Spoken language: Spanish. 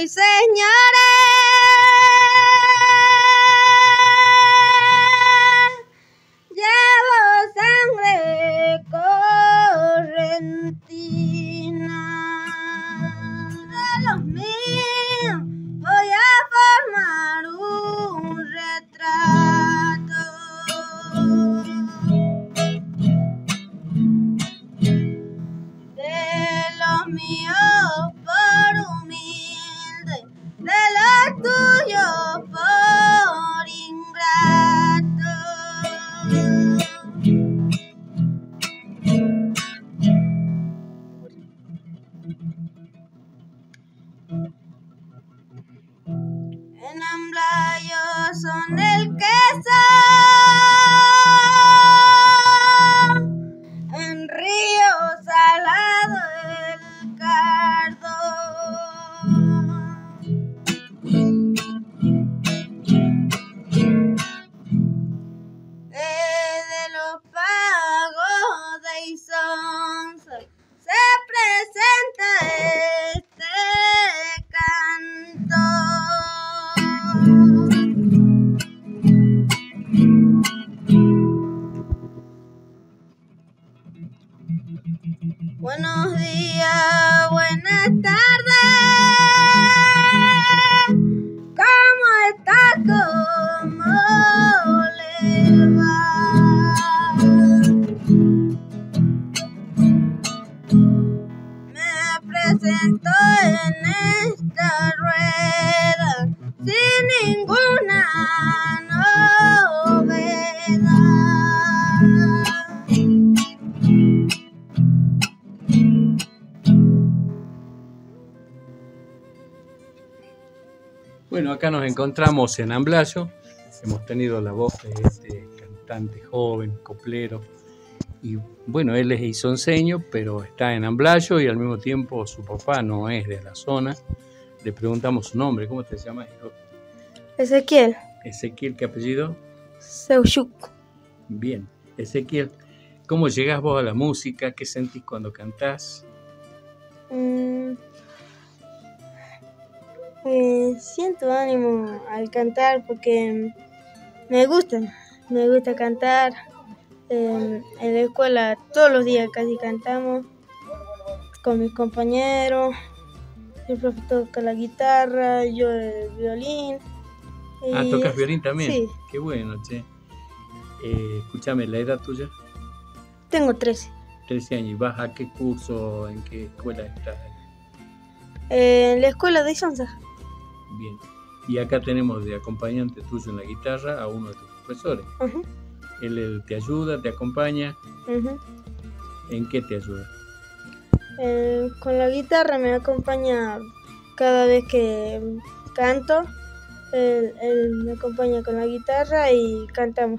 hoy, señores. Llevo sangre correntina de los míos. Voy a formar un retrato de los míos por un de lo tuyo por ingrato. En Amblaya son el que son. Buenas tardes. ¿Cómo está? ¿Cómo le va? Me presento en esta rueda sin ninguna Bueno, acá nos encontramos en Amblayo. Hemos tenido la voz de este cantante joven, coplero. Y bueno, él es isonceño, pero está en Amblayo y al mismo tiempo su papá no es de la zona. Le preguntamos su nombre. ¿Cómo te llamas, hijo? Ezequiel, Ezequiel, ¿qué apellido? Seushuk. Bien. Ezequiel, ¿cómo llegás vos a la música? ¿Qué sentís cuando cantás? Siento ánimo al cantar porque me gusta, me gusta cantar. Eh, en la escuela todos los días casi cantamos con mis compañeros. El profe toca la guitarra, yo el violín. Ah, y- ¿tocas violín también? Sí, Qué bueno, che. Eh, escúchame, ¿la edad tuya? tengo 13. 13 años. ¿Y vas a qué curso, en qué escuela estás? Eh, en la escuela de Isonza. Bien. Y acá tenemos de acompañante tuyo en la guitarra a uno de tus profesores. Él, él te ayuda, te acompaña. ¿En qué te ayuda? Eh, con la guitarra me acompaña cada vez que canto. Él, él me acompaña con la guitarra y cantamos.